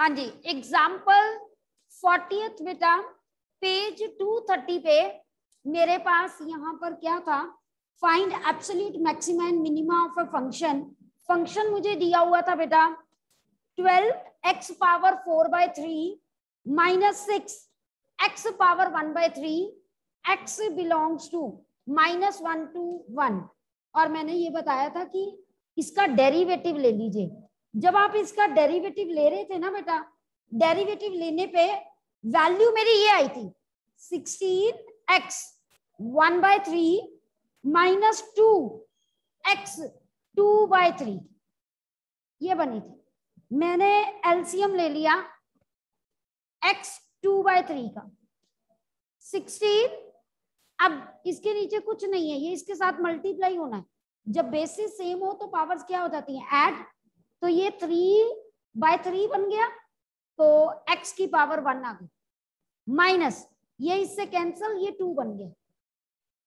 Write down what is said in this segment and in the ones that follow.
हाँ जी example fortieth बेटा पेज टू थर्टी पे मेरे पास यहाँ पर क्या था? Find absolute maximum and minima of a function function मुझे दिया हुआ था बेटा twelve x power four by three minus six x power one by three x belongs to minus one to one और मैंने ये बताया था कि इसका डेरिवेटिव ले लीजिए। जब आप इसका डेरिवेटिव ले रहे थे ना बेटा डेरिवेटिव लेने पे वैल्यू मेरी ये आई थी sixteen x one by three minus two x two by three ये बनी थी। मैंने एलसीएम ले लिया एक्स टू बाय थ्री का। सिक्सटीन अब इसके नीचे कुछ नहीं है, ये इसके साथ मल्टीप्लाई होना है। जब बेसिस सेम हो तो पावर्स क्या हो जाती हैं? ऐड तो ये थ्री बाय थ्री बन गया तो एक्स की पावर वन आ गई। माइनस ये इससे कैंसल ये टू बन गया।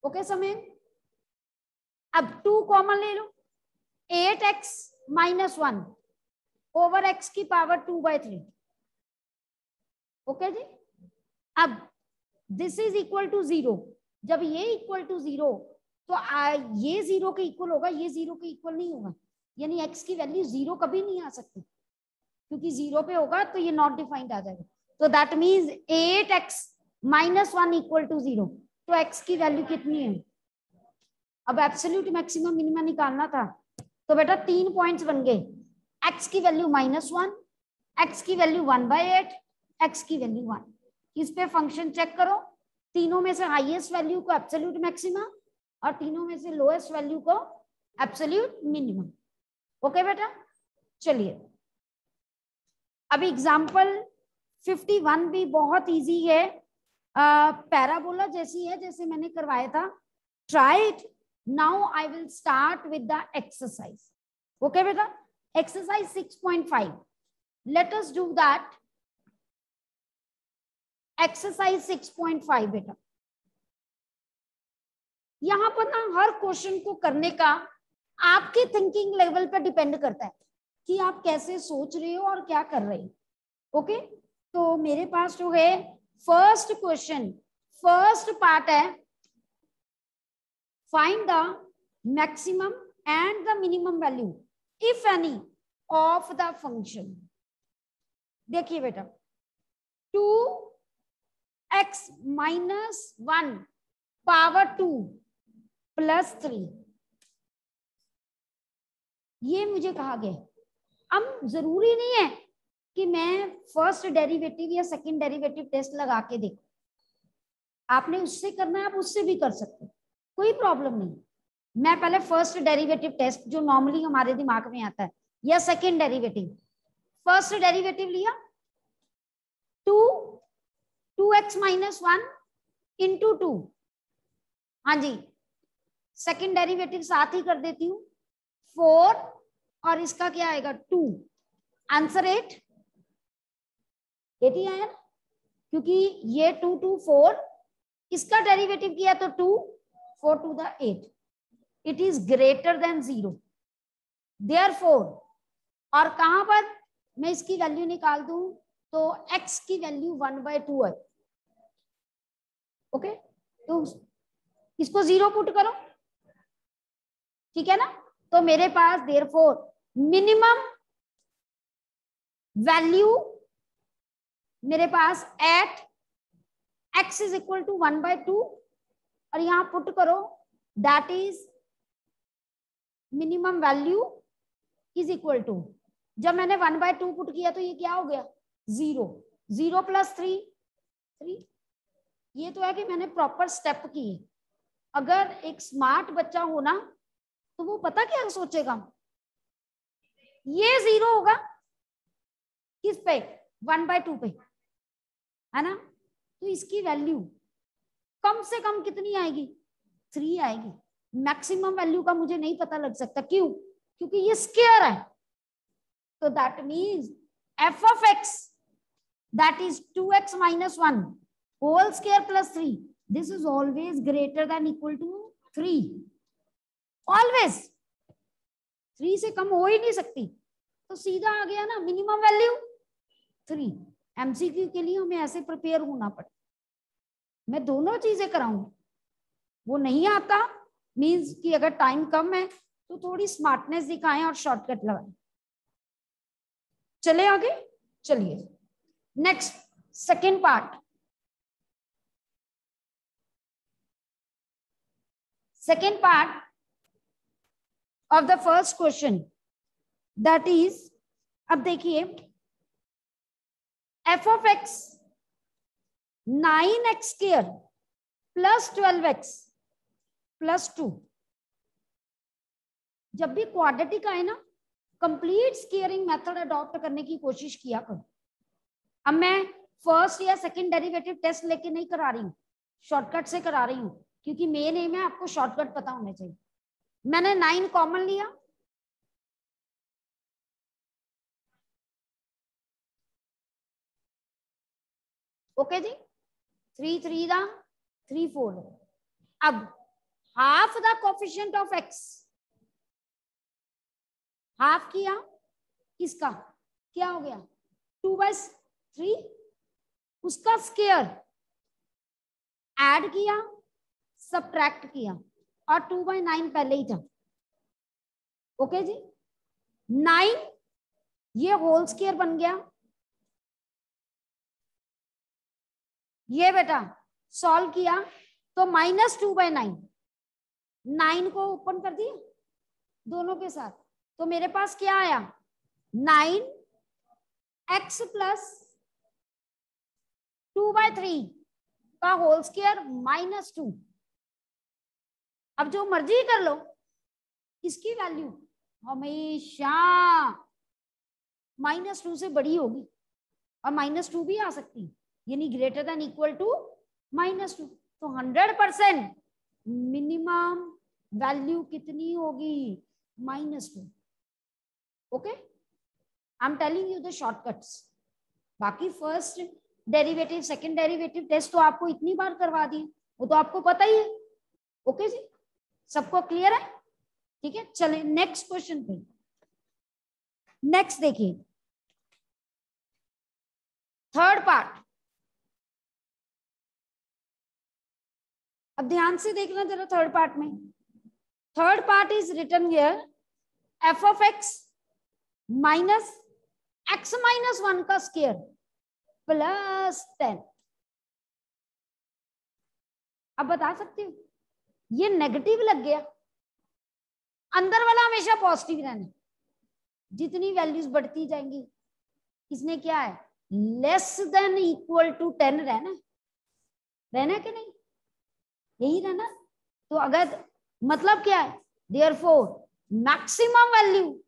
ओके समय अब टू कॉमन ले लो। Eight x minus one over x की power two by three okay जी? अब this is equal to zero जब ये इक्वल टू ज़ीरो तो आ, ये ज़ीरो के इक्वल होगा ये ज़ीरो के इक्वल नहीं होगा। यानी एक्स की वैल्यू ज़ीरो कभी नहीं आ सकती। क्योंकि ज़ीरो पे होगा तो ये नॉट डिफाइंड आ जाएगा। तो that means eight x minus one equal to zero तो एक्स की वैल्यू कितनी है? अब एब्सोल्यूट मैक्सिमम मिनिमम निकालना था। तो बेटा तीन पॉइंट्स बन गए। एक्स की वैल्यू माइनस वन एक्स की value one by eight x की वैल्यू वन इस पे फ़ंक्शन चेक करो। तीनों में से हाईएस्ट वैल्यू को एब्सोल्यूट मैक्सिमम और तीनों में से लोएस्ट वैल्यू को एब्सोल्यूट मिनिमम ओके बेटा? चलिए। अभी एग्ज़ाम्पल 51 भी बहुत इजी है। पैराबोला जैसी है, जैसे मैंने करवाया था। Try it now I will start with the exercise okay बेटा? Exercise 6.5 let us do that exercise 6.5 बेटा। यहाँ पर ना हर क्वेश्चन को करने का आपके थिंकिंग लेवल पर डिपेंड करता है कि आप कैसे सोच रहे हो और क्या कर रहे हो। ओके तो मेरे पास जो है फ़र्स्ट क्वेश्चन फ़र्स्ट पार्ट है find the maximum and the minimum value if any of the function देखिए बेटा two x minus one power two plus three ये मुझे कहा गया अब ज़रूरी नहीं है कि मैं फ़र्स्ट डेरिवेटिव या सेकंड डेरिवेटिव टेस्ट लगा के देखू। आपने उससे करना है, आप उससे भी कर सकते कोई प्रॉब्लम नहीं। मैं पहले फ़र्स्ट डेरिवेटिव टेस्ट जो नॉर्मली हमारे दिमाग में आता है, या सेकंड डेरिवेटिव फ़र्स्ट डेरिवेटिव लिया। Two two x minus one into two. हाँ जी। सेकेंड डेरिवेटिव साथ ही कर देती हूँ। फोर और इसका क्या आएगा? टू। Answer eight? एट ही क्योंकि ये टू टू, फोर, इसका डेरिवेटिव किया तो two, four two the eight. It is greater than zero therefore और कहाँ पर मैं इसकी वैल्यू निकाल दू? तो एक्स की वैल्यू वन बाय टू है। ओके तो इसको ज़ीरो पुट करो। ठीक है ना? तो मेरे पास देर फोर मिनिमम वैल्यू मेरे पास eight x is equal to one by two और यहाँ पुट करो that is minimum value is equal to जब मैंने वन बाय टू पुट किया तो ये क्या हो गया? Zero zero plus three three ये तो है कि मैंने प्रॉपर स्टेप किए अगर एक स्मार्ट बच्चा हो ना तो वो पता क्या सोचेगा? ये ज़ीरो होगा। किस पे? वन बाय टू पे। है ना? तो इसकी वैल्यू कम से कम कितनी आएगी? थ्री आएगी। मैक्सिमम वैल्यू का मुझे नहीं पता लग सकता। क्यों? क्योंकि ये स्केयर है। तो that means f of x that is two x minus one whole square plus three this is always greater than equal to three always three से कम हो ही नहीं सकती। तो सीधा आ गया ना मिनिमम वैल्यू थ्री एमसीक्यू के लिए हमें ऐसे प्रिपेयर होना पड़े। मैं दोनों चीज़ें कराऊँगी वो नहीं आता मीन्स कि अगर टाइम कम है तो थोड़ी स्मार्टनेस दिखाएँ और शॉर्टकट लगाएँ। चले आगे? चलिए। Next second part second part of the first question that is अब देखिए f of x nine x square plus twelve x plus two जब भी क्वाड्रेटिक आए ना कंप्लीट स्केयरिंग मेथड अडॉप्ट करने की कोशिश किया करो। अब मैं फ़र्स्ट या सेकंड डेरिवेटिव टेस्ट लेके नहीं करा रही हूँ शॉर्टकट से करा रही हूँ, क्योंकि मेन एम है आपको शॉर्टकट पता होना चाहिए। मैंने नाइन कॉमन लिया। ओके जी? थ्री थ्री दा थ्री फोर अब half the coefficient of x half किया? किसका? क्या हो गया? टू बाय थ्री उसका स्केयर ऐड किया सब्ट्रैक्ट किया। और टू बाय नाइन पहले ही था ओके जी? नाइन ये होल स्केयर बन गया। ये बेटा सॉल्व किया। तो minus two by nine nine को ओपन कर दिया दोनों के साथ। तो मेरे पास क्या आया? Nine x plus two by three का होल स्केयर माइनस टू अब जो मर्ज़ी कर लो। इसकी वैल्यू हमेशा माइनस टू से बड़ी होगी और माइनस टू भी आ सकती यानी greater than equal to minus two तो हंड्रेड परसेंट मिनिमम वैल्यू कितनी होगी? Minus two okay I am telling you the shortcuts बाकी first derivative second derivative test तो आपको इतनी बार करवा दी वो तो आपको पता ही है। ओके okay जी? सबको क्लियर है? ठीक है, चले नेक्स्ट क्वेश्चन पे। नेक्स्ट देखिए। थर्ड पार्ट अब ध्यान से देखना जरा थर्ड पार्ट में। Third part is return f of x minus x minus one का स्केयर प्लस टेन अब बता सकती हूँ? ये नेगेटिव लग गया। अंदर वाला हमेशा पॉजिटिव रहना। जितनी वैल्यूज़ बढ़ती जाएँगी इसने क्या है? Less than equal to ten रहना। रहना कि नहीं? यही रहना। तो अगर मतलब क्या है? देयर फोर मैक्सिमम वैल्यू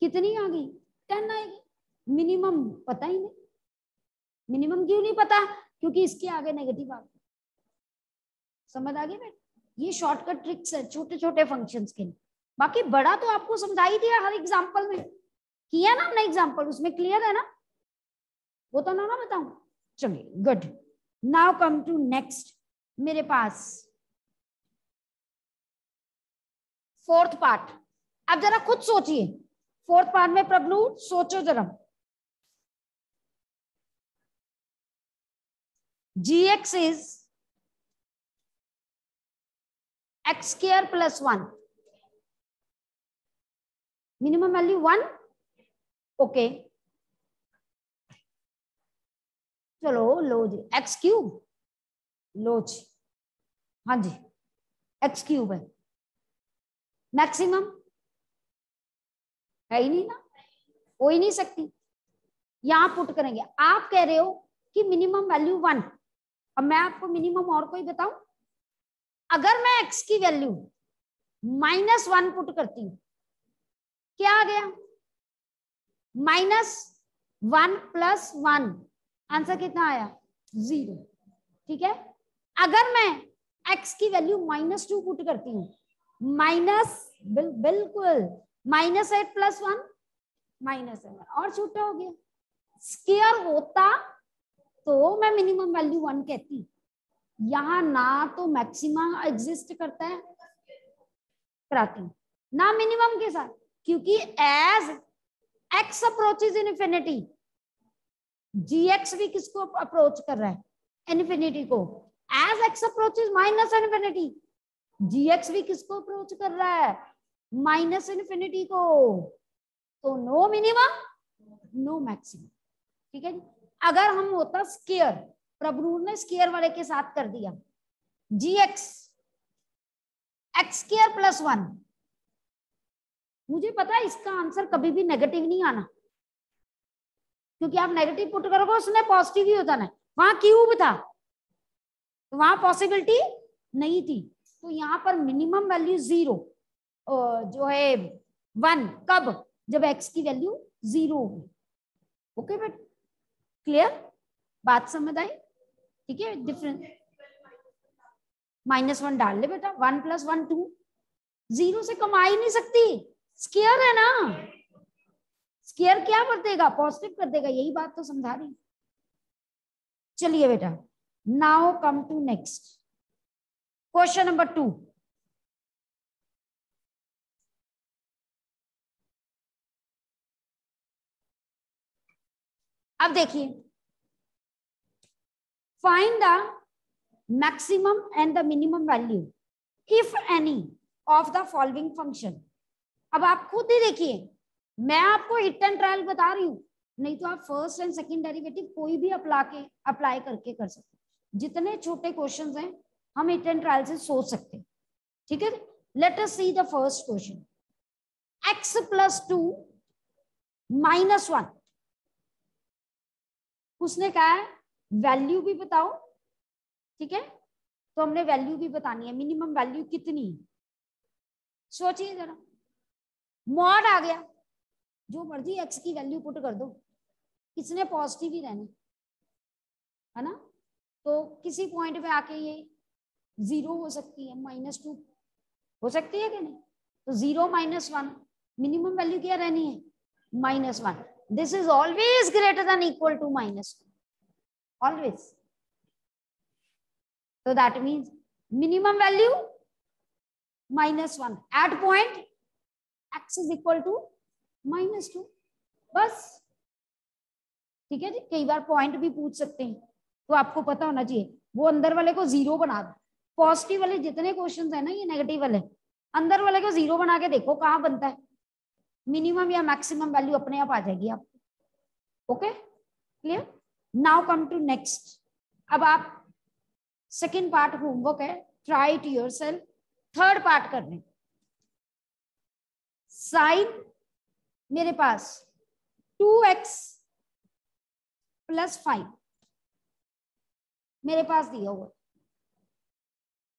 कितनी आ गई? टेन आएगी। मिनिमम पता ही नहीं। मिनिमम क्यों नहीं पता? क्योंकि इसके आगे नेगेटिव आ गया। समझ आ गई बेट ये शॉर्टकट ट्रिक्स है छोटे छोटे फ़ंक्शन के लिए। बाकी बड़ा तो आपको समझा ही दिया हर एग्ज़ाम्पल में। किया ना हमने एग्ज़ाम्पल उसमें क्लियर है ना? वो तो ना ना बताऊ। चलिए good now come to next मेरे पास फोर्थ पार्ट अब जरा खुद सोचिए। फोर्थ पार्ट में प्रभु सोचो जरा। G x is x square plus one minimum value one okay चलो लो जी एक्स क्यूब लो जी हाँ जी. एक्स क्यूब है. मैक्सिमम है ही नहीं ना? हो ही नहीं सकती. यहाँ पुट करेंगे. आप कह रहे हो कि मिनिमम वैल्यू वन अब मैं आपको मिनिमम और कोई बताऊँ? अगर मैं एक्स की वैल्यू माइनस वन पुट करती हूँ क्या आ गया? Minus one plus one answer कितना आया? ज़ीरो ठीक है? अगर मैं एक्स की वैल्यू माइनस टू पुट करती हूँ माइनस बिल, बिल्कुल minus eight plus one minus seven और छोटा हो गया। स्केयर होता तो मैं मिनिमम वैल्यू वन कहती। यहाँ ना तो मैक्सिमम एग्जिस्ट करता है, कराती ना मिनिमम के साथ, क्योंकि as x approaches in infinity g x भी किसको अप्रोच कर रहा है? इन्फिनिटी को। As x approach minus infinity g x भी किसको अप्रोच कर रहा है? माइनस इन्फिनिटी को। तो नो मिनिमम नो मैक्सिमम ठीक है जी? अगर हम होता स्केयर प्रभुर ने स्केयर वाले के साथ कर दिया। G x x square plus one मुझे पता है इसका आंसर कभी भी नेगेटिव नहीं आना। क्योंकि आप नेगेटिव पुट करोगे, उसने पॉजिटिव ही होता ना। वहाँ क्यूब था। तो वहाँ पॉसिबिलिटी नहीं थी। तो यहाँ पर मिनिमम वैल्यू ज़ीरो जो है वन कब? जब एक्स की वैल्यू ज़ीरो होगी। ओके बेट क्लियर बात समझ आई? ठीक है? डिफरेंस माइनस वन डाल ले बेटा। One plus one two zero से कम आ ही नहीं सकती। स्केयर है ना? स्केयर क्या कर देगा पॉजिटिव कर देगा। यही बात तो समझा रही। चलिए बेटा। Now come to next question number two अब देखिए। Find the maximum and the minimum value if any of the following function अब आप खुद ही देखिए। मैं आपको हिट एंड ट्रायल बता रही हूँ। नहीं तो आप फ़र्स्ट एंड सेकंड डेरिवेटिव कोई भी अप्लाई के अप्लाई करके कर सकते जितने छोटे क्वेश्चंस हैं, हम हिट एंड ट्रायल से सोच सकते हैं। ठीक है? Let us see the first question x plus two minus one उसने कहा है वैल्यू भी बताओ, ठीक है? तो हमने वैल्यू भी बतानी है, मिनिमम वैल्यू कितनी? सोचिए जरा। मॉड आ गया। जो मर्ज़ी एक्स की वैल्यू पुट कर दो। इसने पॉजिटिव ही रहना, है ना? तो किसी पॉइंट पे आके ये ज़ीरो हो सकती है माइनस टू हो सकती है कि नहीं? तो zero minus one minimum value क्या रहनी है? Minus one this is always greater than equal to minus 2 always. So that means minimum value minus 1 at point, x is equal to minus 2 बस। ठीक है जी? कई बार पॉइंट भी पूछ सकते हैं। तो आपको पता होना चाहिए, वो अंदर वाले को ज़ीरो बना दो। पॉजिटिव वाले जितने क्वेश्चन है ना, ये नेगेटिव वाले, अंदर वाले को ज़ीरो बना के देखो कहाँ बनता है। मिनिमम या मैक्सिमम वैल्यू अपने आप आ जाएगी आप okay clear now come to next अब आप सेकेंड पार्ट होमवर्क है try to yourself third part करने। साइन मेरे पास टू एक्स प्लस फाइव मेरे पास दिया हुआ।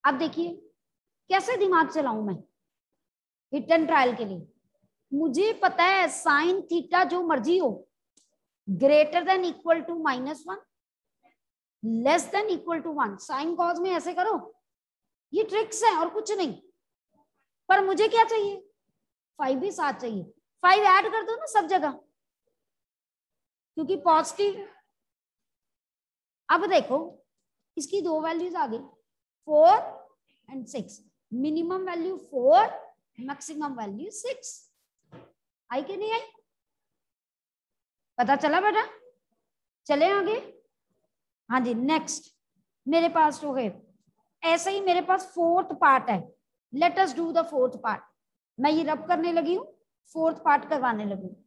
अब देखिए, कैसे दिमाग चलाऊं मैं? रिटर्न ट्रायल के लिए। मुझे पता है साइन थीटा जो मर्ज़ी हो। Greater than equal to minus one, less than equal to one. Sine cos में ऐसे करो। ये ट्रिक्स है और कुछ नहीं। पर मुझे क्या चाहिए? फाइव भी साथ चाहिए। फाइव ऐड कर दो ना सब जगह। क्योंकि पॉजिटिव अब देखो, इसकी दो वैल्यूज़ आ गई। Four and six minimum value four maximum value six आई कि नहीं आई? पता चला बेटा? चले आगे? हाँ जी नेक्स्ट मेरे पास जो है, ऐसे ही मेरे पास फोर्थ पार्ट है। Let us do the fourth part मैं ये रब करने लगी हूँ फोर्थ पार्ट करवाने लगी हूँ।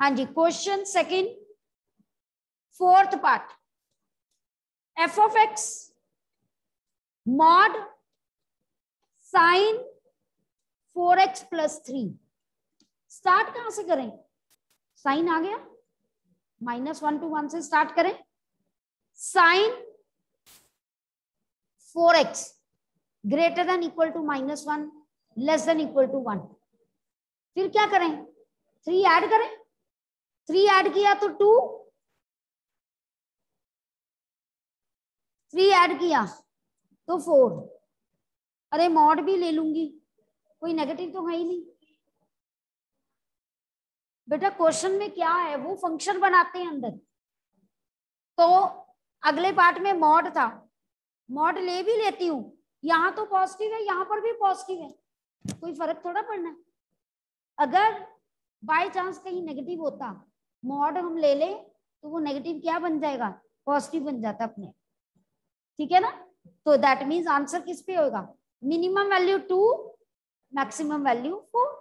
हाँ जी question second fourth part f of x mod sine four x plus three start कहाँ से करें? साइन आ गया। माइनस वन टू वन से स्टार्ट करें। Sine four x greater than equal to minus one, less than equal to one. फिर क्या करें? थ्री ऐड करें। थ्री ऐड किया तो टू। थ्री ऐड किया तो फोर। अरे, मॉड भी ले लूँगी। कोई नेगेटिव तो है ही नहीं। बेटा क्वेश्चन में क्या है? वो फ़ंक्शन बनाते हैं अंदर। तो अगले पार्ट में मॉड था। मॉड ले भी लेती हूँ। यहाँ तो पॉजिटिव है, यहाँ पर भी पॉजिटिव है। कोई फ़र्क थोड़ा पड़ना है? अगर बाय चांस कहीं नेगेटिव होता मॉड हम ले ले तो वो नेगेटिव क्या बन जाएगा? पॉजिटिव बन जाता अपने। ठीक है ना? तो दैट मीन्स आंसर किस पे होगा minimum value two maximum value four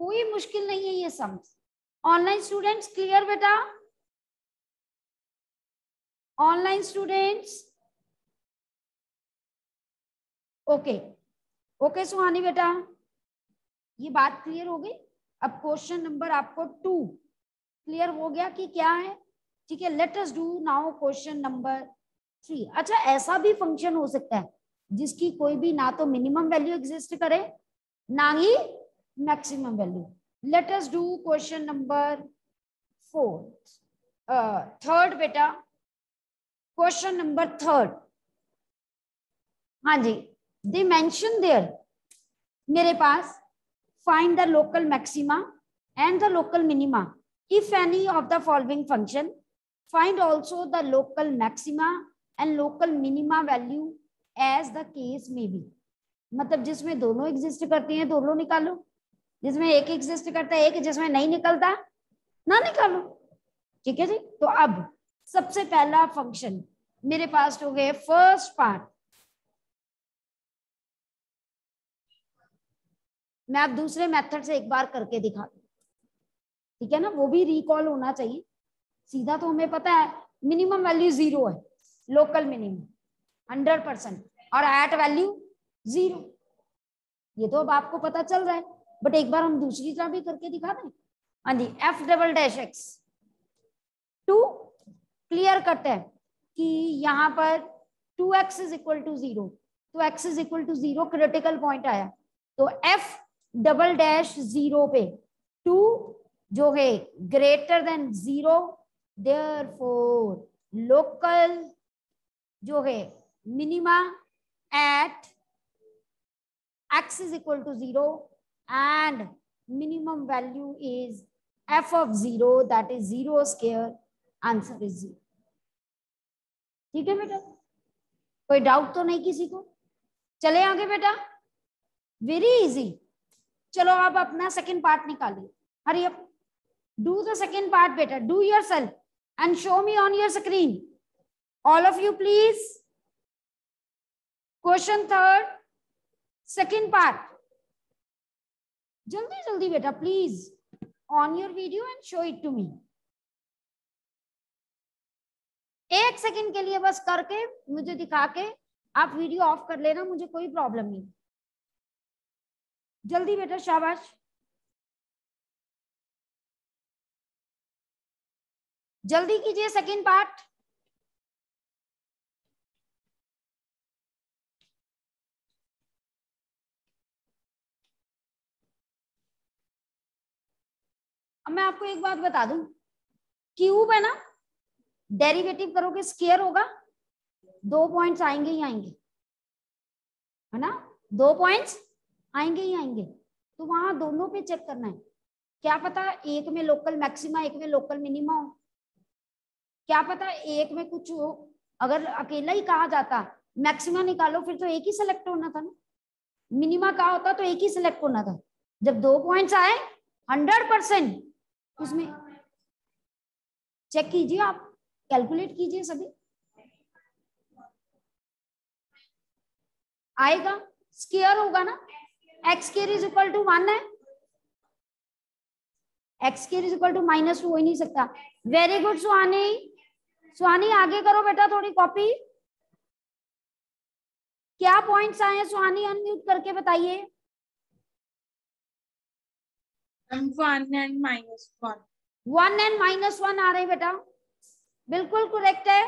कोई मुश्किल नहीं है ये सम्स ऑनलाइन स्टूडेंट्स क्लियर बेटा? Online students okay okay Suhani बेटा। ये बात क्लियर हो गई? अब क्वेश्चन नंबर आपको टू क्लियर हो गया कि क्या है? ठीक है let us do now question number three अच्छा ऐसा भी फ़ंक्शन हो सकता है, जिसकी कोई भी ना तो मिनिमम वैल्यू एग्जिस्ट करे, ना ही maximum value let us do question number four third बेटा क्वेश्चन नंबर थर्ड हाँ जी दे मेंशन देयर मेरे पास find the local maxima and the local minima if any of the following function find also the local maxima and local minima value as the case may be मतलब जिसमें दोनों exist करती हैं, दोनों निकालो। जिसमें एक एग्जिस्ट करता है, एक जिसमें नहीं निकलता, ना निकालो। ठीक है जी? तो अब सबसे पहला फ़ंक्शन मेरे पास हो गए फ़र्स्ट पार्ट मैं आप दूसरे मेथड से एक बार करके दिखा ठीक है ना? वो भी रिकॉल होना चाहिए। सीधा तो हमें पता है मिनिमम वैल्यू ज़ीरो है लोकल मिनिमम हंड्रेड परसेंट और एट वैल्यू ज़ीरो ये तो अब आपको पता चल रहा है। बट एक बार हम दूसरी तरह भी करके दिखा दें। हाँ जी f double dash x two clear करते हैं कि यहाँ पर two x is equal to zero तो x is equal to zero critical point आया। तो एफ़ डबल डैश ज़ीरो पे टू जो है greater than zero therefore local जो है minima at x is equal to zero and minimum value is f of zero that is zero square answer is zero ठीक है बेटा? कोई doubt तो नहीं किसी को? चले आगे बेटा? वेरी इजी चलो आप अपना सेकंड पार्ट निकालिए। Hurry up do the second part बेटा। Do yourself and show me on your screen all of you please question third second part जल्दी जल्दी बेटा please on your video and show it to me एक second के लिए बस करके, मुझे दिखा के, आप वीडियो ऑफ़ कर लेना, मुझे कोई प्रॉब्लम नहीं। जल्दी बेटा, शाबाश। जल्दी कीजिए सेकंड पार्ट अब मैं आपको एक बात बता दूँ क्यूब है ना? डेरिवेटिव करोगे स्केयर होगा, दो पॉइंट्स आएँगे ही आएँगे, है ना? दो पॉइंट्स आएँगे ही आएँगे तो वहाँ दोनों पे चेक करना है। क्या पता एक में लोकल मैक्सिमा एक में लोकल मिनिमा हो? क्या पता एक में कुछ हो? अगर अकेला ही कहा जाता मैक्सिमा निकालो, फिर तो एक ही सिलेक्ट होना था ना। मिनिमा कहा होता तो एक ही सिलेक्ट होना था। जब दो पॉइंट्स आए हंड्रेड परसेंट उसमें चेक कीजिए आप कैलकुलेट कीजिए सभी। आएगा स्केयर होगा ना? X square is equal to one है। X square is equal to minus two हो ही नहीं सकता। वेरी गुड सुहानी सुहानी आगे करो बेटा थोड़ी कॉपी क्या पॉइंट्स आए सुहानी अनम्यूट करके बताइए। वन एंड माइनस वन आ रहे बेटा। बिल्कुल करेक्ट है।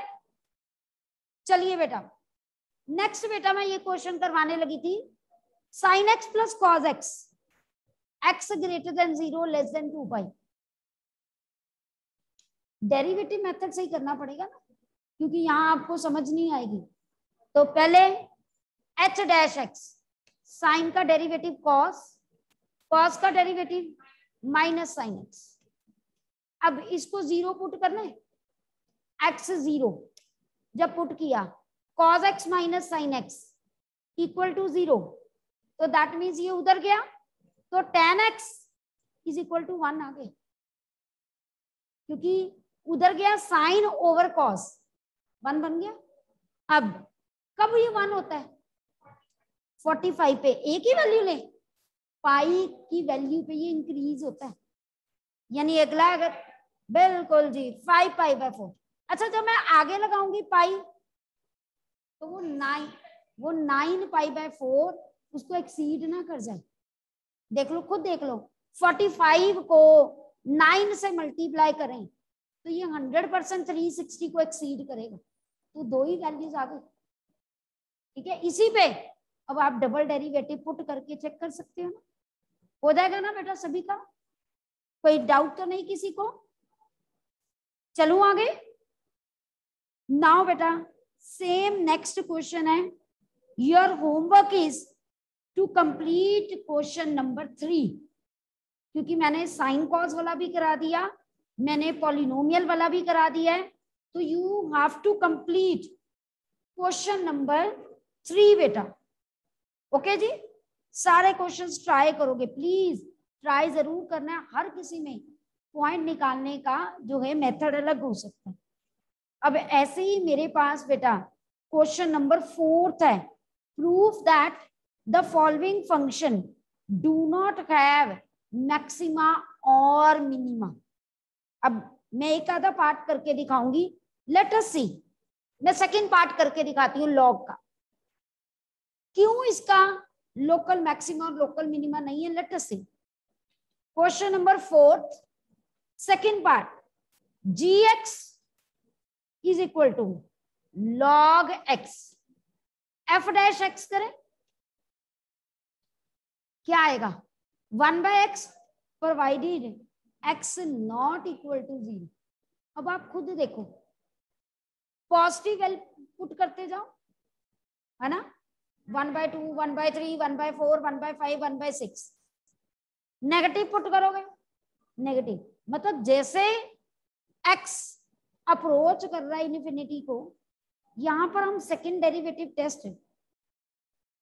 चलिए बेटा। नेक्स्ट बेटा मैं ये क्वेश्चन करवाने लगी थी। Sine x plus cos x x greater than zero less than two pi derivative method से ही करना पड़ेगा ना। क्योंकि यहाँ आपको समझ नहीं आएगी। तो पहले एच डैश एक्स साइन का डेरिवेटिव कॉस कॉस का डेरिवेटिव माइनस साइन एक्स अब इसको ज़ीरो पुट करना है। एक्स ज़ीरो जब पुट किया cos x minus sine x equal to zero तो दैट मीन्स ये उधर गया। तो tan x is equal to one आ गए क्योंकि उधर गया साइन ओवर कॉस वन बन गया। अब, कब ये वन होता है? फोर्टी फाइव पे। एक ही वैल्यू ले। पाई की वैल्यू पे ये इंक्रीज होता है। यानी अगला अगर बिल्कुल जी फाइव पाई बाय फोर अच्छा जब मैं आगे लगाऊँगी पाई तो वो नाइन वो नाइन पाई बाय फोर उसको एक्सीड ना कर जाए। देख लो, खुद देख लो फोर्टी फाइव को नाइन से मल्टीप्लाई करें तो ये हंड्रेड परसेंट थ्री सिक्सटी को एक्सीड करेगा। तो दो ही वैल्यूज़ आ गई। ठीक है? इसी पे अब आप डबल डेरिवेटिव पुट करके चेक कर सकते हो ना। हो जाएगा ना बेटा सभी का? कोई डाउट तो नहीं किसी को? चलू आगे? नाउ बेटा सेम नेक्स्ट क्वेश्चन है। Your homework is to complete question number three क्योंकि मैंने साइन कॉज वाला भी करा दिया, मैंने पॉलिनोमियल वाला भी करा दिया है। तो you have to complete question number three बेटा। ओके जी? सारे क्वेश्चन ट्राई करोगे। प्लीज़ ट्राई ज़रूर करना है। हर किसी में पॉइंट निकालने का जो है मेथड अलग हो सकता है। अब ऐसे ही मेरे पास बेटा क्वेश्चन नंबर फोर्थ है। Proof that the following function do not have maxima और मिनिमा अब मैं एक आधा पार्ट करके दिखाऊँगी। लेट अस सी मैं सेकंड पार्ट करके दिखाती हूँ लॉग का। क्यों इसका लोकल मैक्सिमा और लोकल मिनिमा नहीं है let us see question number fourth second part g x is equal to log x f dash x करें। क्या आएगा? One by x provided x not equal to zero अब आप खुद देखो। पॉजिटिव पुट करते जाओ। है ना? One by two one by three one by four one by five one by six negative put करोगे? नेगेटिव मतलब जैसे एक्स अप्रोच कर रहा है इन्फिनिटी को, यहाँ पर हम सेकेंड डेरिवेटिव टेस्ट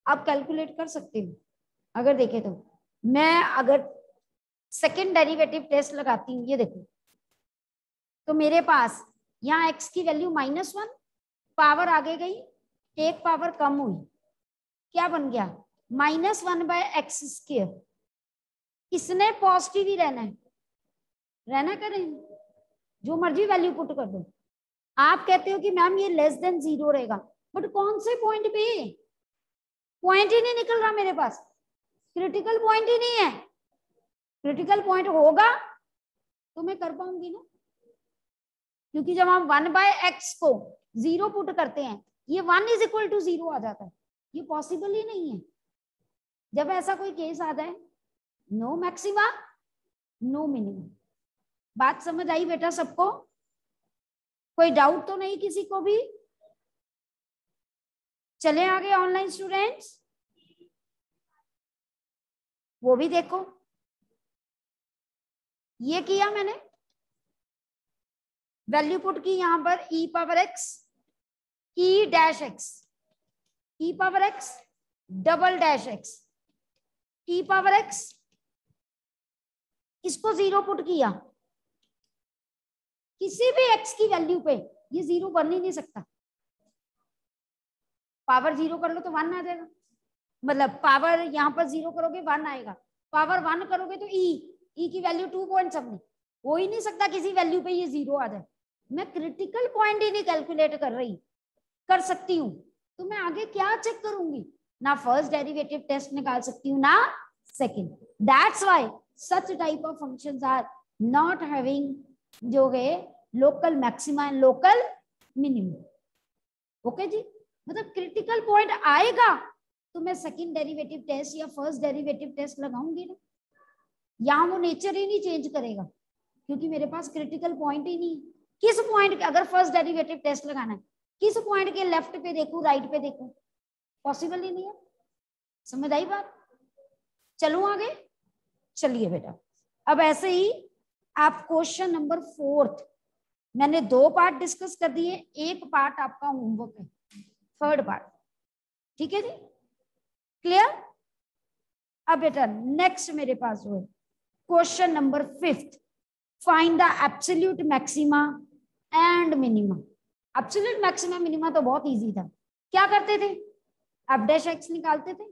आप कैलकुलेट कर सकते हो। अगर देखे तो। मैं अगर सेकेंड डेरिवेटिव टेस्ट लगाती हूँ, ये देखो। तो मेरे पास यहाँ एक्स की वैल्यू माइनस वन पावर आगे गई, एक पावर कम हुई। क्या बन गया? माइनस वन बाय एक्स स्क्र इसने पॉजिटिव ही रहना है? रहना करें। जो मर्ज़ी वैल्यू पुट कर दो। आप कहते हो कि मैम ये लेस देन ज़ीरो रहेगा। बट कौन से पॉइंट पे? पॉइंट ही नहीं निकल रहा मेरे पास। क्रिटिकल पॉइंट ही नहीं है। क्रिटिकल पॉइंट होगा तो मैं कर पाऊँगी ना? क्योंकि जब हम वन बाय एक्स को ज़ीरो पुट करते हैं, ये one is equal to zero आ जाता है। ये पॉसिबल ही नहीं है। जब ऐसा कोई केस आ जाए नो मैक्सिमा नो मिनिमम बात समझ आई बेटा सबको? कोई डाउट तो नहीं किसी को भी? चले आगे ऑनलाइन स्टूडेंट्स वो भी देखो। ये किया मैंने। वैल्यू पुट की यहाँ पर e power x e dash x e power x double dash x e power x इसको ज़ीरो पुट किया। किसी भी एक्स की वैल्यू पे ये ज़ीरो बन ही नहीं सकता। पावर ज़ीरो कर लो तो वन आ जाएगा। मतलब पावर यहाँ पर ज़ीरो करोगे वन आएगा। पावर वन करोगे तो ई e, ई e की वैल्यू टू पॉइंट समथिंग हो ही नहीं सकता किसी वैल्यू पे ये ज़ीरो आ जाए। मैं क्रिटिकल पॉइंट ही नहीं कैलकुलेट कर रही। कर सकती हूँ। तो मैं आगे क्या चेक करूँगी? ना फ़र्स्ट डेरिवेटिव टेस्ट निकाल सकती हूँ, ना second that's why such type of function are not having जो है local maxima and local minimum okay जी? मतलब क्रिटिकल पॉइंट आएगा तो मैं सेकंड डेरिवेटिव टेस्ट या फ़र्स्ट डेरिवेटिव टेस्ट लगाऊँगी ना। यहाँ वो नेचर ही नहीं चेंज करेगा, क्योंकि मेरे पास क्रिटिकल पॉइंट ही नहीं किस पॉइंट अगर फ़र्स्ट डेरिवेटिव टेस्ट लगाना है किस पॉइंट के लेफ़्ट पे देखू राइट पे देखू? पॉसिबल ही नहीं है। समझ आई बात? चलो आगे? चलिए बेटा। अब ऐसे ही आप क्वेश्चन नंबर फोर्थ मैंने दो पार्ट डिस्कस कर दिए, एक पार्ट आपका होमवर्क है। थर्ड पार्ट ठीक है जी? क्लियर अब बेटा नेक्स्ट मेरे पास जो है question number fifth find the absolute maxima and minima absolute maxima minima तो बहुत इजी था। क्या करते थे? एफ़ डैश एक्स निकालते थे,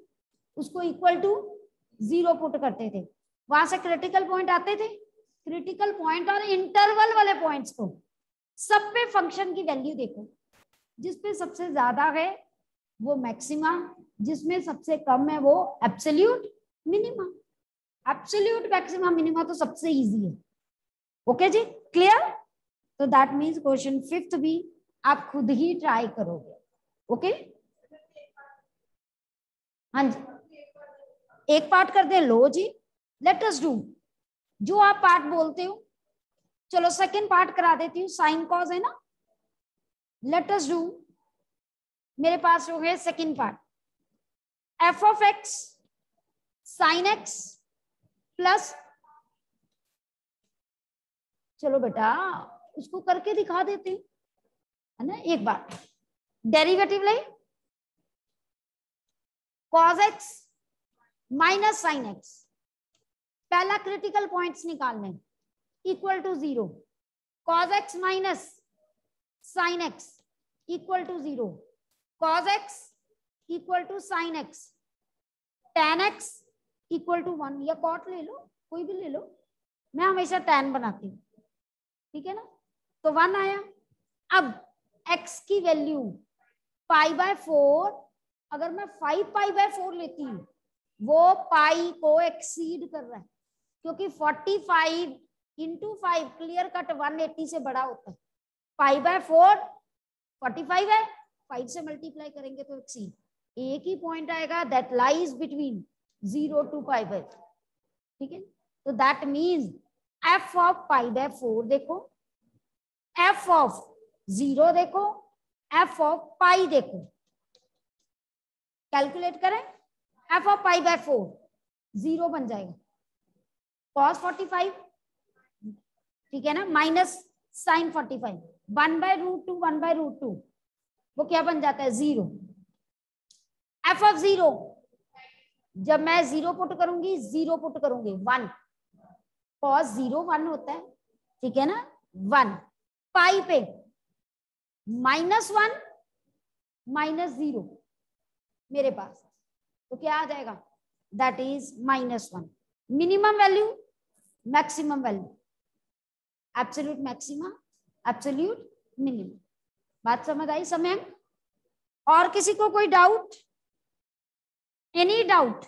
उसको इक्वल टू ज़ीरो पुट करते थे। वहाँ से क्रिटिकल पॉइंट आते थे। क्रिटिकल पॉइंट और इंटरवल वाले पॉइंट्स को। सब पे फ़ंक्शन की वैल्यू देखो। जिसपे सबसे ज़्यादा है, वो मैक्सिमा जिसमें सबसे कम है, वो absolute minima absolute maxima minima तो सबसे इजी है। ओके जी? क्लियर तो दैट मीन्स क्वेश्चन फिफ्थ भी आप खुद ही ट्राई करोगे ओके हाँ जी। एक पार्ट कर दे लो जी। लेट अस डू जो आप पार्ट बोलते हो, चलो सेकंड पार्ट करा देती हूँ साइन कॉज है ना? लेट अस डू मेरे पास हो गए second part f of x sine x plus चलो बेटा, उसको करके दिखा देती हैं। है ना? एक बार। डेरिवेटिव ले। Cos x minus sine x पहला क्रिटिकल पॉइंट्स निकालने। Equal to zero cos x minus sine x equal to zero cos x equal to sine x tan x equal to one या कॉट ले लो। कोई भी ले लो। मैं हमेशा टेन बनाती हूँ। ठीक है ना? तो वन आया। अब एक्स की वैल्यू पाई बाय फोर अगर मैं फाइव पाई बाय फोर लेती हूँ, वो पाई को एक्सीड कर रहा है, क्योंकि forty five into five clear cut one eighty से बड़ा होता है। Pi by four forty five है फाइव से मल्टीप्लाई करेंगे तो एक्सीड एक ही पॉइंट आएगा that lies between zero to pi by ठीक है? तो that means f of pi by four देखो। एफ़ ऑफ़ ज़ीरो देखो एफ़ ऑफ़ पाई देखो। कैलकुलेट करें f of pi by four zero बन जाएगा। कॉस फोर्टी फाइव ठीक है ना? Minus sine forty five one by root two one by root two वो क्या बन जाता है? ज़ीरो एफ़ ऑफ़ ज़ीरो जब मैं ज़ीरो पुट करूँगी ज़ीरो पुट करूँगी वन कॉस ज़ीरो वन होता है, ठीक है ना? वन पाई पे। माइनस वन, माइनस ज़ीरो मेरे पास। तो क्या आ जाएगा? That is minus one minimum value maximum value absolute maximum absolute minimum बात समझ आई समय और किसी को कोई doubt any doubt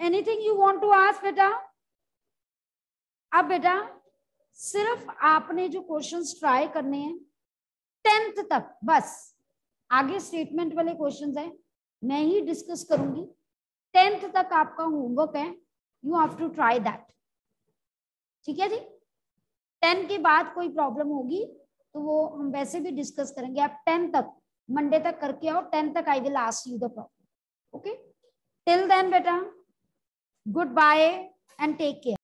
anything you want to ask बेटा? अब बेटा, सिर्फ़ आपने जो क्वेश्चंस ट्राई करने हैं टेंथ तक, बस। आगे स्टेटमेंट वाले क्वेश्चंस हैं। मैं ही डिस्कस करूँगी। टेंथ तक आपका होमवर्क है। You have to try that ठीक है जी? टेन के बाद कोई प्रॉब्लम होगी तो वो हम वैसे भी डिस्कस करेंगे। आप टेन तक मंडे तक करके आओ। टेन तक I will ask you the problem okay till then बेटा। Good bye and take care